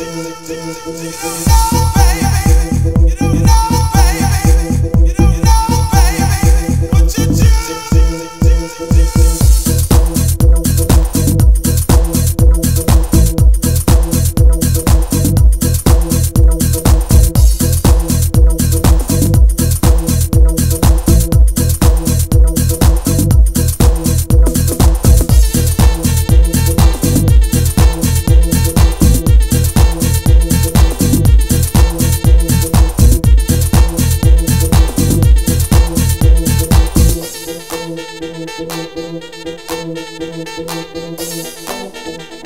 Hey, Thank you.